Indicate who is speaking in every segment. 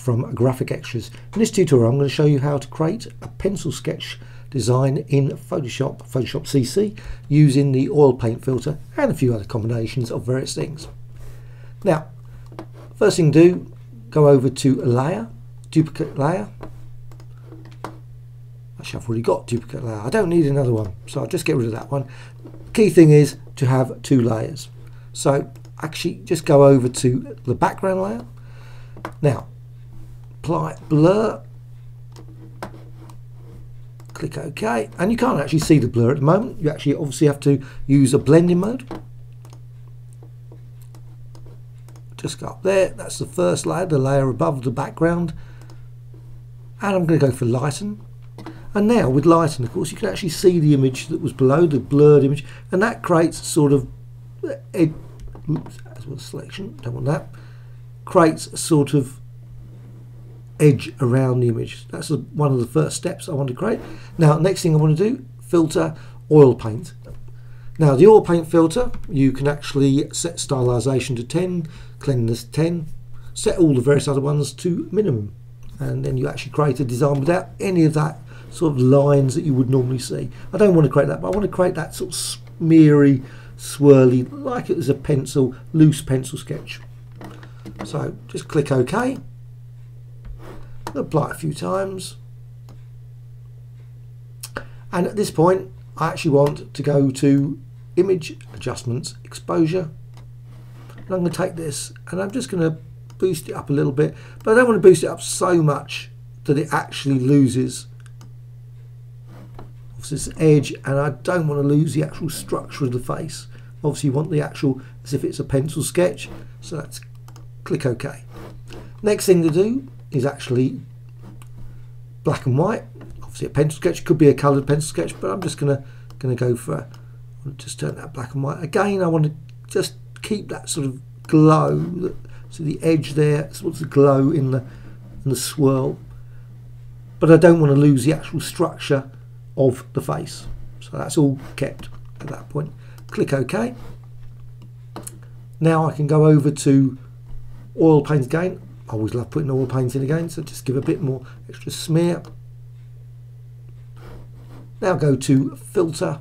Speaker 1: from Graphicxtras. In this tutorial I'm going to show you how to create a pencil sketch design in Photoshop, Photoshop CC using the oil paint filter and a few other combinations of various things. Now first thing to do go over to layer, duplicate layer Actually I've already got duplicate layer, I don't need another one so I'll just get rid of that one. Key thing is to have two layers so actually just go over to the background layer now apply blur. Click OK. And you can't actually see the blur at the moment. You actually obviously have to use a blending mode. Just go up there. That's the first layer the layer above the background. And I'm going to go for lighten. And now with lighten of course you can actually see the image that was below the blurred image and that creates sort of eh, it, oops, as well selection don't want that creates a sort of edge around the image. That's one of the first steps I want to create. Now, next thing I want to do, filter oil paint. Now, the oil paint filter, you can actually set stylization to 10, cleanliness 10, set all the various other ones to minimum. And then you actually create a design without any of that sort of lines that you would normally see. I don't want to create that, but I want to create that sort of smeary, swirly, like it was a pencil, loose pencil sketch. So just click OK apply a few times. And at this point I actually want to go to image adjustments exposure. And I'm going to take this and I'm just going to boost it up a little bit but I don't want to boost it up so much that it actually loses this edge and I don't want to lose the actual structure of the face. Obviously you want the actual as if it's a pencil sketch so let's click OK next thing to do is actually black and white. Obviously a pencil sketch could be a coloured pencil sketch, but I'm just gonna gonna go for just turn that black and white. Again, I want to just keep that sort of glow. So the edge there, sort of the glow in the in the swirl. But I don't want to lose the actual structure of the face. So that's all kept at that point. Click OK. Now I can go over to oil paint again. I always love putting oil paint in again, so just give a bit more extra smear. Now go to filter,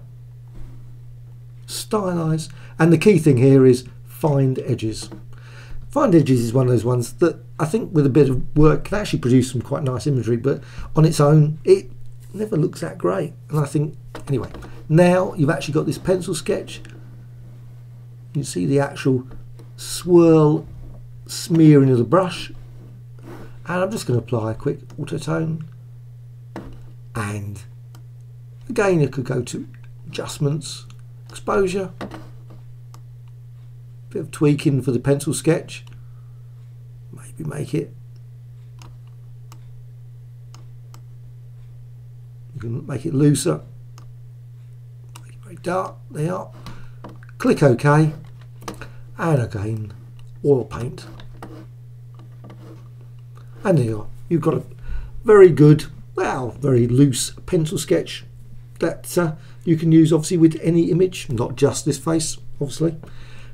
Speaker 1: stylize, and the key thing here is find edges. Find edges is one of those ones that I think with a bit of work can actually produce some quite nice imagery, but on its own, it never looks that great. And I think, anyway, now you've actually got this pencil sketch. You see the actual swirl smearing of the brush and I'm just going to apply a quick auto tone and again it could go to adjustments exposure bit of tweaking for the pencil sketch. Maybe make it. You can make it looser. Make it very dark there. Click OK. And again oil paint and there you are. You've got a very good, well, very loose pencil sketch that uh, you can use obviously with any image, not just this face, obviously.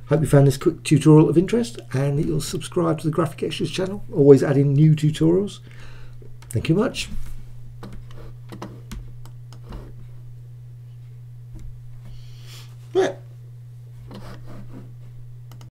Speaker 1: Hope you found this quick tutorial of interest and that you'll subscribe to the Graphicxtras channel, always adding new tutorials. Thank you much. Yeah.